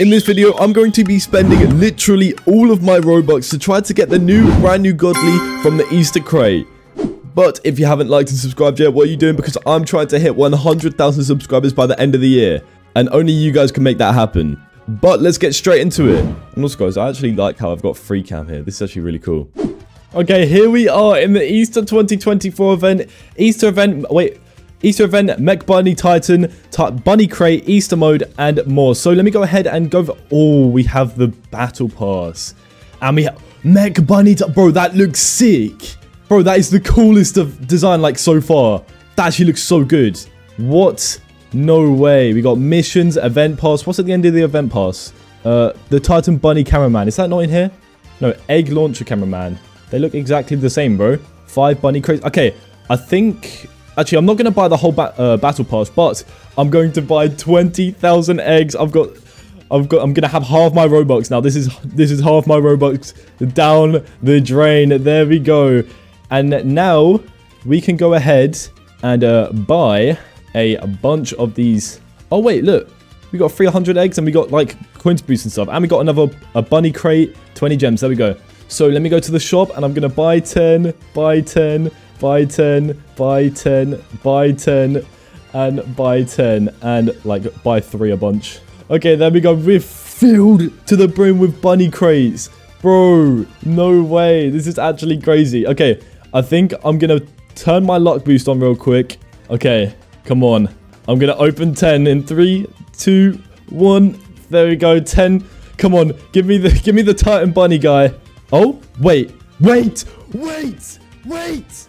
In this video, I'm going to be spending literally all of my Robux to try to get the new, brand new Godly from the Easter crate. But if you haven't liked and subscribed yet, what are you doing? Because I'm trying to hit 100,000 subscribers by the end of the year. And only you guys can make that happen. But let's get straight into it. And also, guys, I actually like how I've got free cam here. This is actually really cool. Okay, here we are in the Easter 2024 event. Easter event, wait, Easter event, Mech Bunny Titan, Bunny Crate, Easter mode, and more. So let me go ahead and go. Oh, we have the Battle Pass. And we have Mech Bunny. Bro, that looks sick. Bro, that is the coolest of design, like, so far. That actually looks so good. What? No way. We got missions, event pass. What's at the end of the event pass? Uh, the Titan Bunny cameraman. Is that not in here? No, egg launcher cameraman. They look exactly the same, bro. Five bunny crates. Okay, I think... Actually, I'm not going to buy the whole ba uh, battle pass, but I'm going to buy 20,000 eggs. I've got... I've got, I'm gonna have half my Robux now. This is this is half my Robux down the drain. There we go. And now we can go ahead and uh, buy a bunch of these. Oh wait, look, we got 300 eggs and we got like coins boost and stuff, and we got another a bunny crate, 20 gems. There we go. So let me go to the shop and I'm going to buy 10, buy 10, buy 10, buy 10, buy 10, and buy 10, and like buy three a bunch. Okay, there we go. We're filled to the brim with bunny crates. Bro, no way. This is actually crazy. Okay, I think I'm going to turn my luck boost on real quick. Okay, come on. I'm going to open 10 in three, two, one. There we go. 10. Come on. Give me the give me the Titan bunny guy. Oh, wait, wait, wait, wait.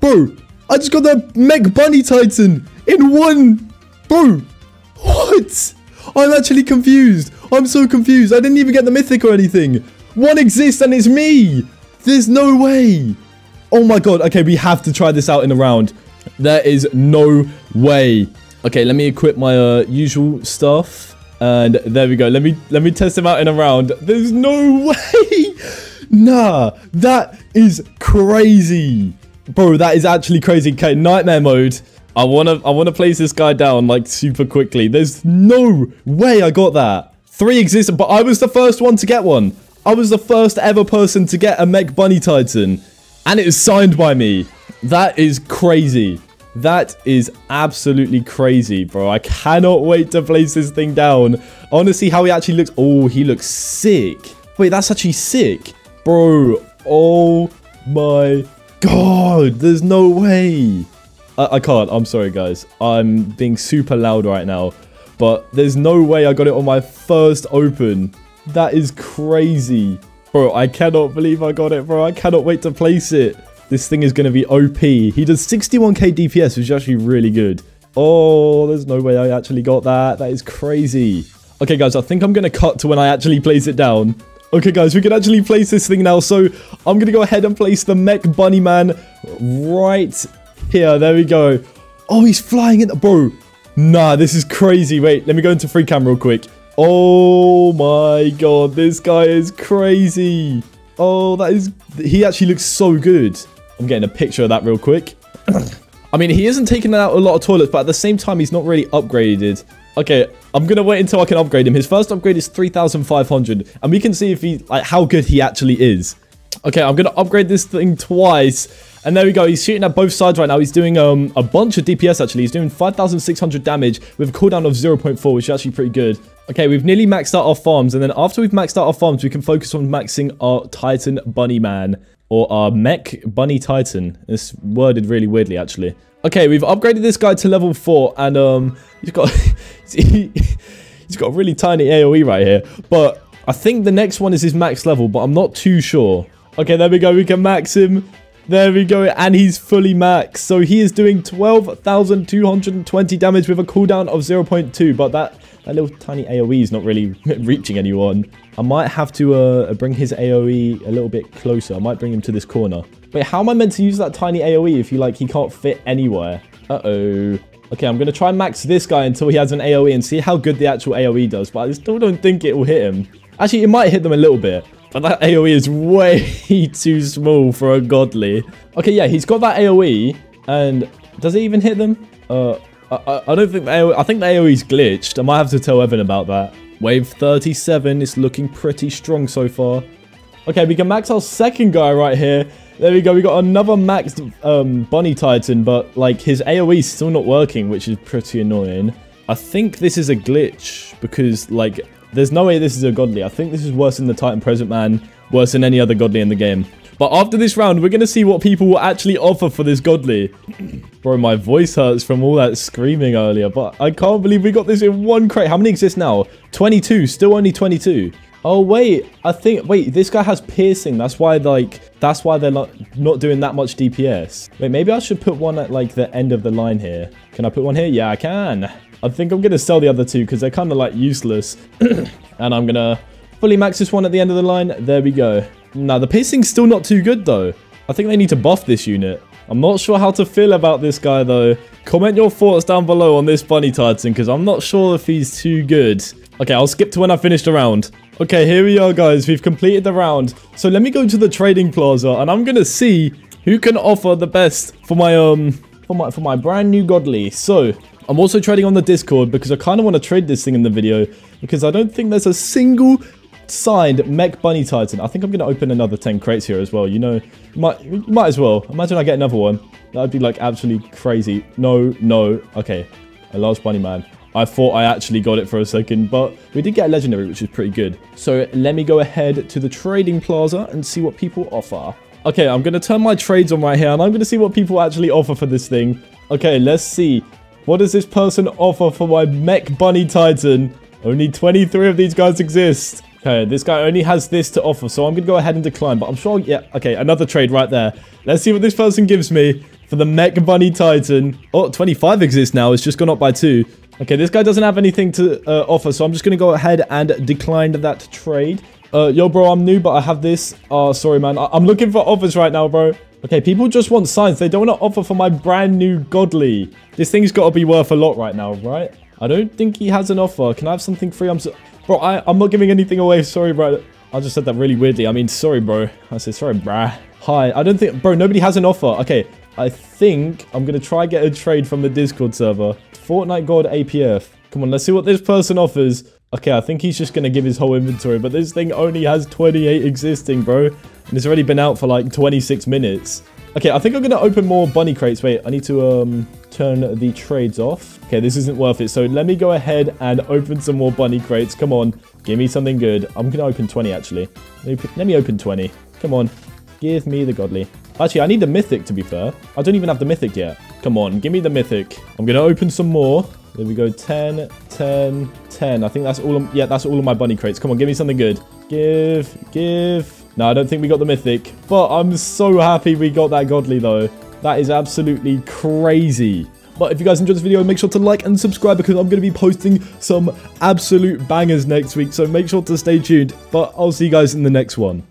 Bro, I just got the Mech Bunny Titan in one... Bro, what? I'm actually confused. I'm so confused. I didn't even get the Mythic or anything. One exists and it's me. There's no way. Oh my god. Okay, we have to try this out in a round. There is no way. Okay, let me equip my uh, usual stuff. And there we go. Let me let me test him out in a round. There's no way. Nah, that is crazy. Bro, that is actually crazy. Okay, nightmare mode. I wanna I wanna place this guy down like super quickly. There's no way I got that. Three existed, but I was the first one to get one. I was the first ever person to get a Mech Bunny Titan. And it was signed by me. That is crazy. That is absolutely crazy, bro. I cannot wait to place this thing down. I want to see how he actually looks. Oh, he looks sick. Wait, that's actually sick. Bro, oh my god, there's no way. I, I can't, I'm sorry guys. I'm being super loud right now. But there's no way I got it on my first open. That is crazy. Bro, I cannot believe I got it, bro. I cannot wait to place it. This thing is going to be OP. He does 61k DPS, which is actually really good. Oh, there's no way I actually got that. That is crazy. Okay, guys, I think I'm going to cut to when I actually place it down. Okay, guys, we can actually place this thing now. So I'm going to go ahead and place the Mech Bunny Man right here. There we go. Oh, he's flying in. the... Bro, nah, this is crazy. Wait, let me go into free cam real quick. Oh my god, this guy is crazy. Oh, that is... He actually looks so good. I'm getting a picture of that real quick. I mean, he isn't taking out a lot of toilets, but at the same time, he's not really upgraded. Okay, I'm gonna wait until I can upgrade him. His first upgrade is 3,500, and we can see if he, like, how good he actually is. Okay, I'm gonna upgrade this thing twice, and there we go. He's shooting at both sides right now. He's doing um a bunch of DPS, actually. He's doing 5,600 damage with a cooldown of 0.4, which is actually pretty good. Okay, we've nearly maxed out our farms, and then after we've maxed out our farms, we can focus on maxing our Titan Bunny Man, or our Mech Bunny Titan. It's worded really weirdly, actually. Okay, we've upgraded this guy to level 4, and um, he's got... he's got a really tiny AoE right here. But I think the next one is his max level, but I'm not too sure. Okay, there we go. We can max him. There we go, and he's fully maxed. So he is doing 12,220 damage with a cooldown of 0.2, but that, that little tiny AoE is not really reaching anyone. I might have to uh, bring his AoE a little bit closer. I might bring him to this corner. Wait, how am I meant to use that tiny AoE if you like he can't fit anywhere? Uh-oh. Okay, I'm going to try and max this guy until he has an AoE and see how good the actual AoE does, but I still don't think it will hit him. Actually, it might hit them a little bit. But that AoE is way too small for a godly. Okay, yeah, he's got that AoE. And does he even hit them? Uh, I, I don't think the AoE, I think the AoE's glitched. I might have to tell Evan about that. Wave 37 is looking pretty strong so far. Okay, we can max our second guy right here. There we go. We got another maxed um, Bunny Titan, but like his AoE is still not working, which is pretty annoying. I think this is a glitch because like there's no way this is a godly. I think this is worse than the Titan Present Man, worse than any other godly in the game. But after this round, we're going to see what people will actually offer for this godly. Bro, my voice hurts from all that screaming earlier, but I can't believe we got this in one crate. How many exist now? 22, still only 22. Oh, wait, I think, wait, this guy has piercing. That's why, like, that's why they're not, not doing that much DPS. Wait, maybe I should put one at, like, the end of the line here. Can I put one here? Yeah, I can. I think I'm going to sell the other two because they're kind of like useless. and I'm going to fully max this one at the end of the line. There we go. Now, the pacing's still not too good though. I think they need to buff this unit. I'm not sure how to feel about this guy though. Comment your thoughts down below on this Bunny Titan because I'm not sure if he's too good. Okay, I'll skip to when I finished the round. Okay, here we are guys. We've completed the round. So let me go to the trading plaza and I'm going to see who can offer the best for my um for my for my brand new godly. So I'm also trading on the Discord because I kind of want to trade this thing in the video because I don't think there's a single signed Mech Bunny Titan. I think I'm going to open another 10 crates here as well. You know, might, might as well. Imagine I get another one. That would be like absolutely crazy. No, no. Okay, a large bunny man. I thought I actually got it for a second, but we did get a legendary, which is pretty good. So let me go ahead to the trading plaza and see what people offer. Okay, I'm going to turn my trades on right here, and I'm going to see what people actually offer for this thing. Okay, let's see. What does this person offer for my Mech Bunny Titan? Only 23 of these guys exist. Okay, this guy only has this to offer, so I'm going to go ahead and decline. But I'm sure, yeah, okay, another trade right there. Let's see what this person gives me for the Mech Bunny Titan. Oh, 25 exists now. It's just gone up by two. Okay, this guy doesn't have anything to uh, offer, so I'm just going to go ahead and decline that trade. Uh, yo, bro, I'm new, but I have this. Oh, sorry, man. I am looking for offers right now, bro. Okay, people just want signs. They don't want to offer for my brand new godly. This thing's got to be worth a lot right now, right? I don't think he has an offer. Can I have something free? I'm so Bro, I, I'm not giving anything away. Sorry, bro. I just said that really weirdly. I mean, sorry, bro. I said, sorry, bruh. Hi. I don't think... Bro, nobody has an offer. Okay. I think I'm going to try get a trade from the Discord server. Fortnite God APF. Come on, let's see what this person offers. Okay, I think he's just going to give his whole inventory, but this thing only has 28 existing, bro. And it's already been out for like 26 minutes. Okay, I think I'm going to open more bunny crates. Wait, I need to um turn the trades off. Okay, this isn't worth it. So let me go ahead and open some more bunny crates. Come on, give me something good. I'm going to open 20, actually. Let me open 20. Come on, give me the godly. Actually, I need the mythic, to be fair. I don't even have the mythic yet. Come on, give me the mythic. I'm going to open some more. There we go. 10, 10, 10. I think that's all. Of, yeah, that's all of my bunny crates. Come on, give me something good. Give, give. No, I don't think we got the mythic. But I'm so happy we got that godly, though. That is absolutely crazy. But if you guys enjoyed this video, make sure to like and subscribe because I'm going to be posting some absolute bangers next week. So make sure to stay tuned. But I'll see you guys in the next one.